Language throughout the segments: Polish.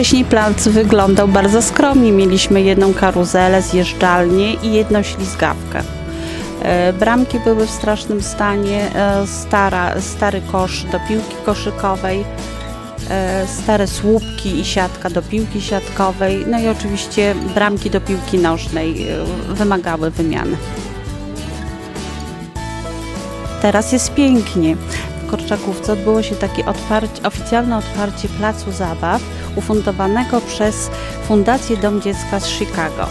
Wcześniej plac wyglądał bardzo skromnie. Mieliśmy jedną karuzelę, zjeżdżalnię i jedną ślizgawkę. E, Bramki były w strasznym stanie, e, stara, stary kosz do piłki koszykowej, e, stare słupki i siatka do piłki siatkowej, no i oczywiście bramki do piłki nożnej wymagały wymiany. Teraz jest pięknie. Korczakówce odbyło się takie otwarcie, oficjalne otwarcie placu zabaw ufundowanego przez Fundację Dom Dziecka z Chicago.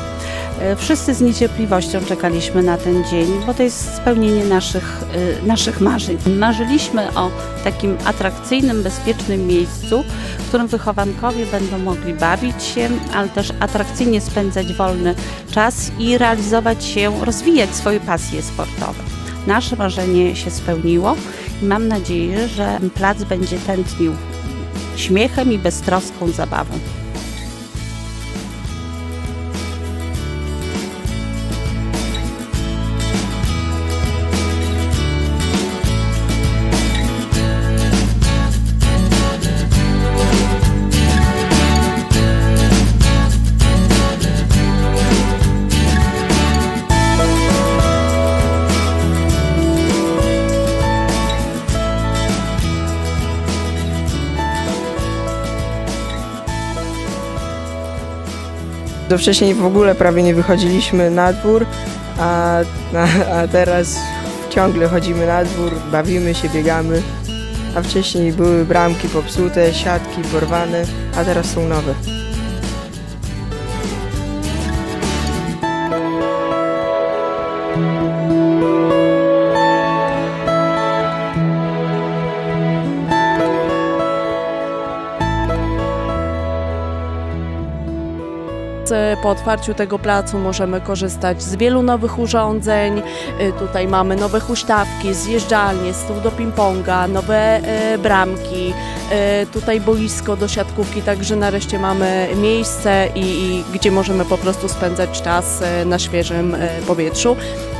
E, Wszyscy z niecierpliwością czekaliśmy na ten dzień, bo to jest spełnienie naszych, y, naszych marzeń. Marzyliśmy o takim atrakcyjnym, bezpiecznym miejscu, w którym wychowankowie będą mogli bawić się, ale też atrakcyjnie spędzać wolny czas i realizować się, rozwijać swoje pasje sportowe. Nasze marzenie się spełniło mam nadzieję, że plac będzie tętnił śmiechem i beztroską zabawą. To wcześniej w ogóle prawie nie wychodziliśmy na dwór, a, a, a teraz ciągle chodzimy na dwór, bawimy się, biegamy. A wcześniej były bramki popsute, siatki porwane, a teraz są nowe. Po otwarciu tego placu możemy korzystać z wielu nowych urządzeń. Y, Tutaj mamy nowe huśtawki, zjeżdżalnie, stół do ping-ponga, nowe e, bramki, e, tutaj boisko do siatkówki, także nareszcie mamy miejsce i, i gdzie możemy po prostu spędzać czas na świeżym powietrzu.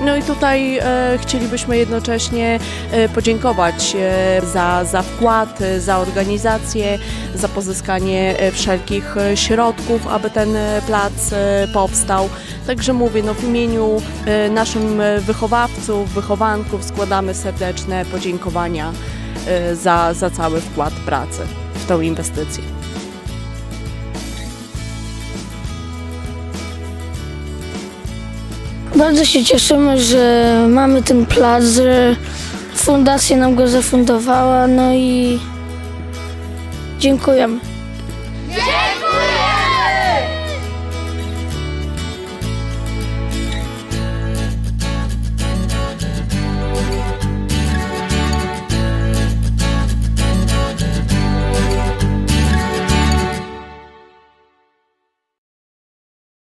No i tutaj chcielibyśmy jednocześnie podziękować za, za wkład, za organizację, za pozyskanie wszelkich środków, aby ten e, plac powstał. Także mówię, no w imieniu e, naszym wychowawców, wychowanków składamy serdeczne podziękowania e, za, za cały wkład pracy w tą inwestycję. Bardzo się cieszymy, że mamy ten plac, że fundacja nam go zafundowała, no i dziękujemy. Dziękujemy!